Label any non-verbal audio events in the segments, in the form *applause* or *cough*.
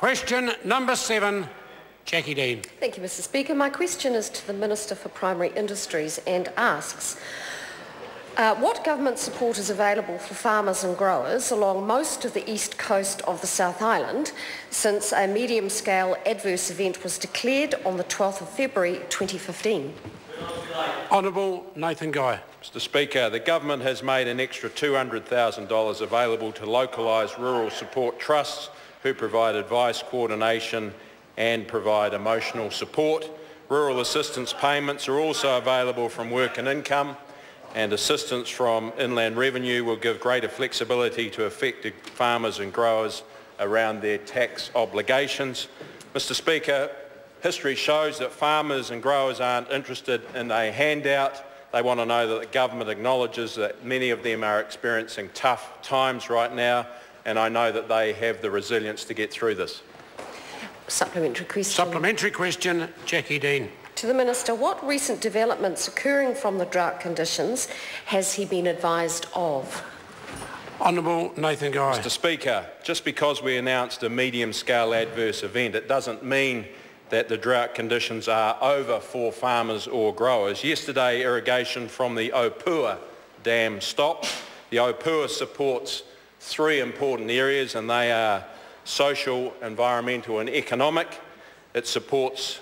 Question number seven, Jacqui Dean. Thank you, Mr Speaker. My question is to the Minister for Primary Industries and asks, uh, what government support is available for farmers and growers along most of the east coast of the South Island since a medium-scale adverse event was declared on the 12th of February 2015? Honourable Nathan Guy. Mr Speaker, the government has made an extra $200,000 available to localised rural support trusts who provide advice, coordination and provide emotional support. Rural assistance payments are also available from work and income and assistance from Inland Revenue will give greater flexibility to affected farmers and growers around their tax obligations. Mr Speaker, history shows that farmers and growers aren't interested in a handout. They want to know that the government acknowledges that many of them are experiencing tough times right now and I know that they have the resilience to get through this. Supplementary question. Supplementary question, Jacqui Dean. To the Minister, what recent developments occurring from the drought conditions has he been advised of? Honourable Nathan Guy. Mr Speaker, just because we announced a medium-scale adverse event, it doesn't mean that the drought conditions are over for farmers or growers. Yesterday, irrigation from the Opuha Dam stopped. The Opuha supports three important areas and they are social, environmental and economic. It supports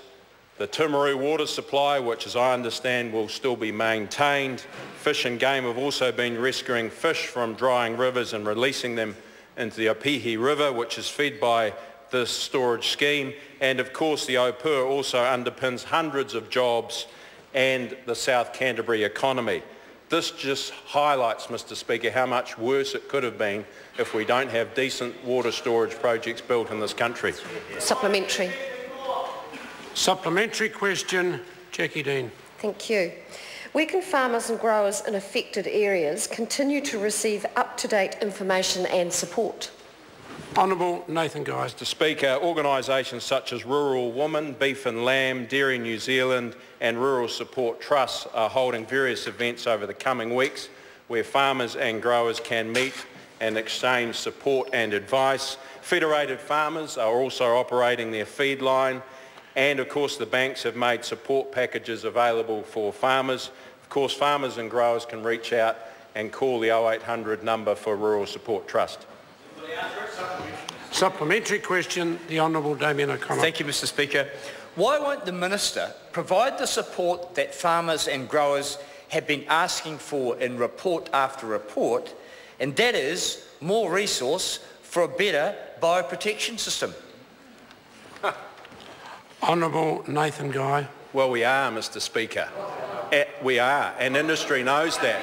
the Timaru water supply, which as I understand will still be maintained. Fish and Game have also been rescuing fish from drying rivers and releasing them into the Opihi River, which is fed by this storage scheme. And of course the Opuha also underpins hundreds of jobs and the South Canterbury economy. This just highlights, Mr Speaker, how much worse it could have been if we don't have decent water storage projects built in this country. Supplementary. Supplementary question, Jacqui Dean. Thank you. Where can farmers and growers in affected areas continue to receive up-to-date information and support? Honourable Nathan Guy. Mr Speaker, uh, organisations such as Rural Women, Beef and Lamb, Dairy New Zealand and Rural Support Trusts are holding various events over the coming weeks where farmers and growers can meet and exchange support and advice. Federated farmers are also operating their feed line and of course the banks have made support packages available for farmers. Of course farmers and growers can reach out and call the 0800 number for Rural Support Trust. Supplementary question, the Honourable Damien O'Connor. Thank you, Mr Speaker. Why won't the Minister provide the support that farmers and growers have been asking for in report after report, and that is more resource for a better bioprotection system? *laughs* Honourable Nathan Guy. Well, we are, Mr Speaker. Uh, we are, and industry knows that.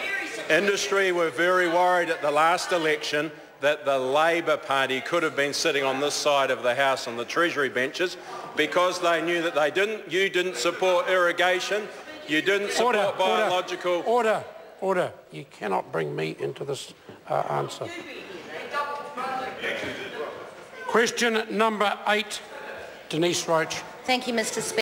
Industry were very worried at the last election that the Labour Party could have been sitting on this side of the House on the Treasury benches because they knew that they didn't, you didn't support irrigation, you didn't support order, biological... Order, order, order. You cannot bring me into this uh, answer. Question number eight, Denise Roche. Thank you, Mr Speaker.